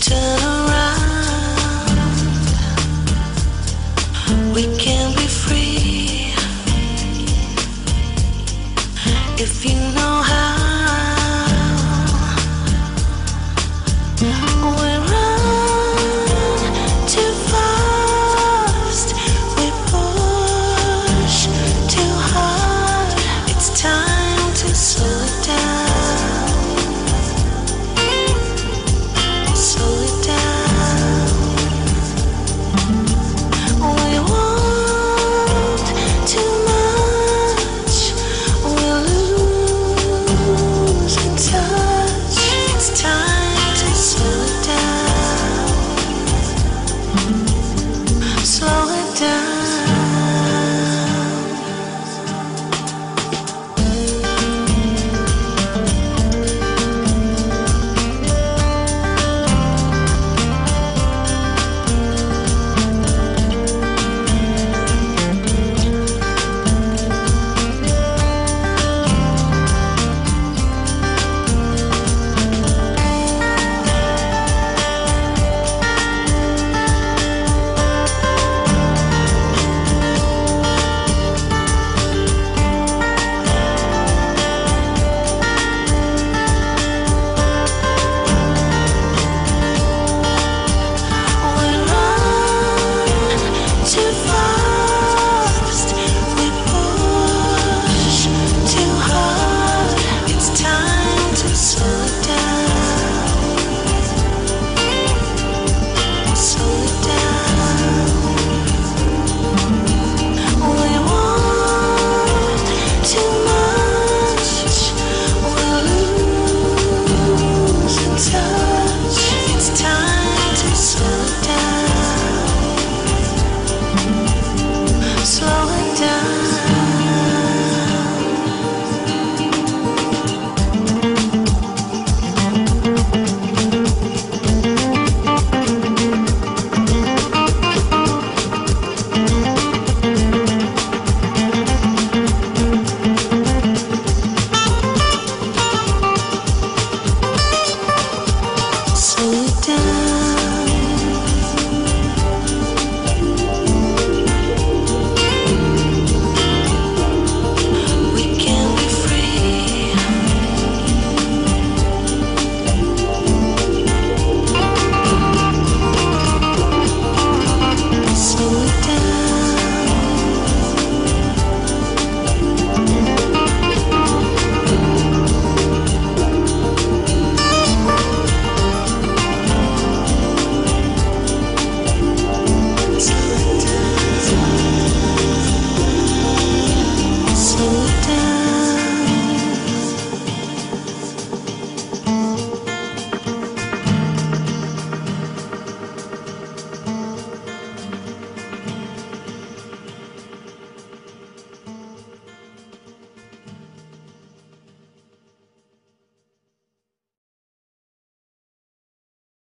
turn around.